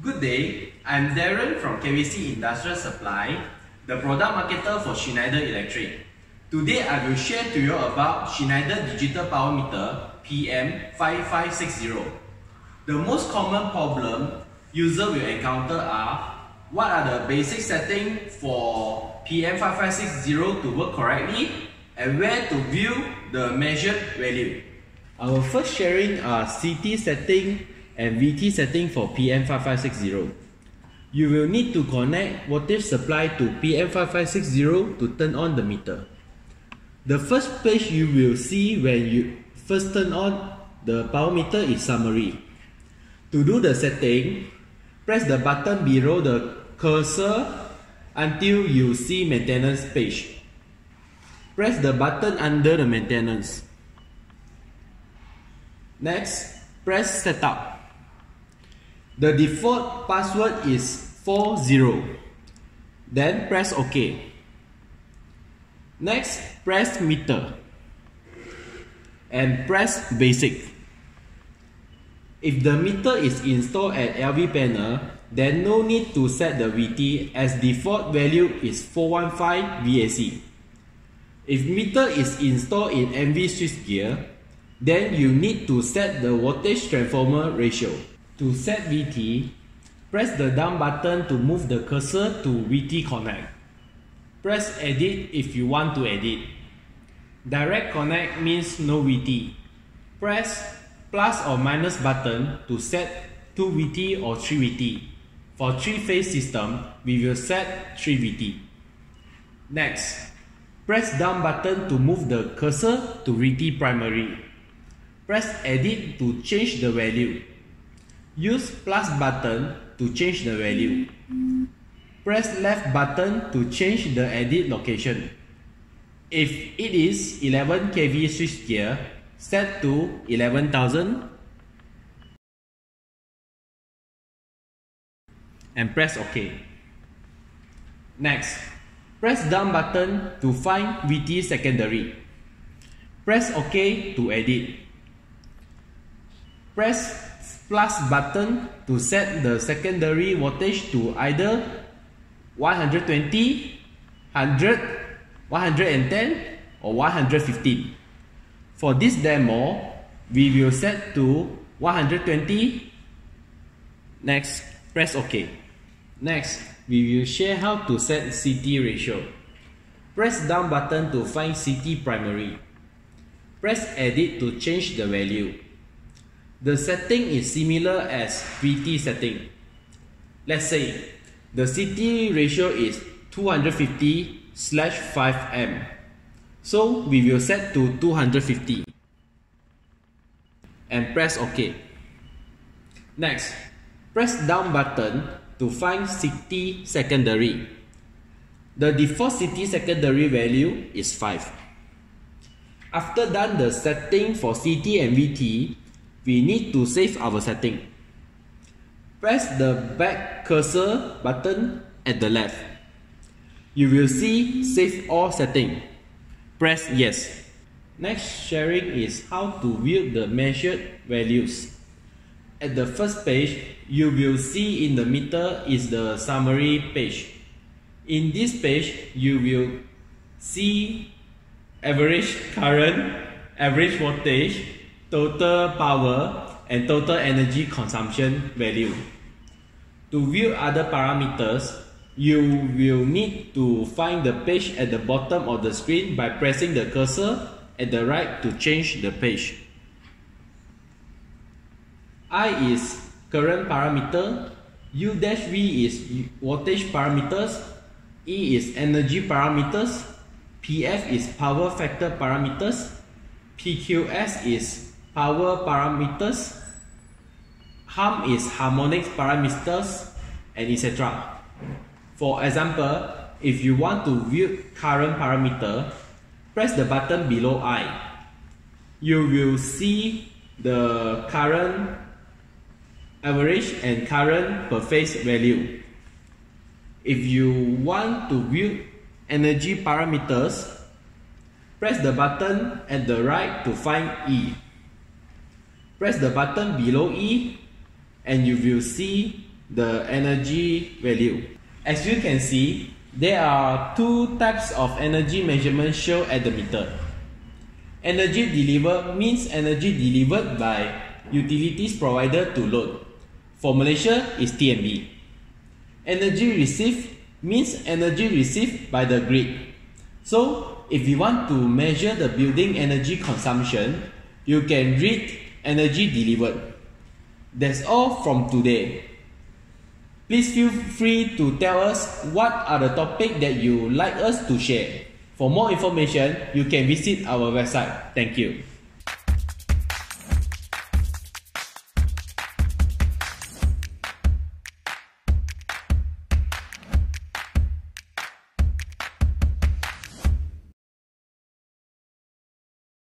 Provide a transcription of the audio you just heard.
Good day, I'm Darren from KVC Industrial Supply, the product marketer for Schneider Electric. Today I will share to you about Schneider Digital Power Meter PM5560. The most common problem user will encounter are what are the basic settings for PM5560 to work correctly and where to view the measured value. Our first sharing are CT setting and VT setting for PM5560. You will need to connect voltage supply to PM5560 to turn on the meter. The first page you will see when you first turn on the power meter is summary. To do the setting, press the button below the cursor until you see maintenance page. Press the button under the maintenance. Next, press setup. The default password is 40. Then press OK. Next, press meter. And press basic. If the meter is installed at LV panel, then no need to set the VT as default value is 415 VAC. If meter is installed in MV switchgear, then you need to set the voltage transformer ratio. To set VT, press the down button to move the cursor to VT connect. Press edit if you want to edit. Direct connect means no VT. Press plus or minus button to set 2 VT or 3 VT. For 3 phase system, we will set 3 VT. Next, press down button to move the cursor to VT primary. Press edit to change the value. Use plus button to change the value. Press left button to change the edit location. If it is 11 kV switchgear, set to 11,000 and press OK. Next, press down button to find VT secondary. Press OK to edit. Press plus button to set the secondary voltage to either 120, 100, 110 or 115. For this demo, we will set to 120. Next, press OK. Next, we will share how to set CT ratio. Press down button to find CT primary. Press edit to change the value. The setting is similar as VT setting. Let's say the CT ratio is 250 slash 5M. So we will set to 250 and press OK. Next, press down button to find CT secondary. The default CT secondary value is 5. After done the setting for CT and VT, we need to save our setting. Press the back cursor button at the left. You will see save all setting. Press yes. Next sharing is how to view the measured values. At the first page, you will see in the meter is the summary page. In this page, you will see average current, average voltage, total power, and total energy consumption value. To view other parameters, you will need to find the page at the bottom of the screen by pressing the cursor at the right to change the page. I is current parameter, U dash V is voltage parameters, E is energy parameters, PF is power factor parameters, PQS is power parameters, hum is harmonics parameters, and etc. For example, if you want to view current parameter, press the button below I. You will see the current average and current per phase value. If you want to view energy parameters, press the button at the right to find E. Press the button below E and you will see the energy value. As you can see, there are two types of energy measurement shown at the meter. Energy delivered means energy delivered by utilities provider to load. For Malaysia is TNB. Energy received means energy received by the grid. So if you want to measure the building energy consumption, you can read energy delivered. That's all from today. Please feel free to tell us what are the topics that you like us to share. For more information, you can visit our website. Thank you.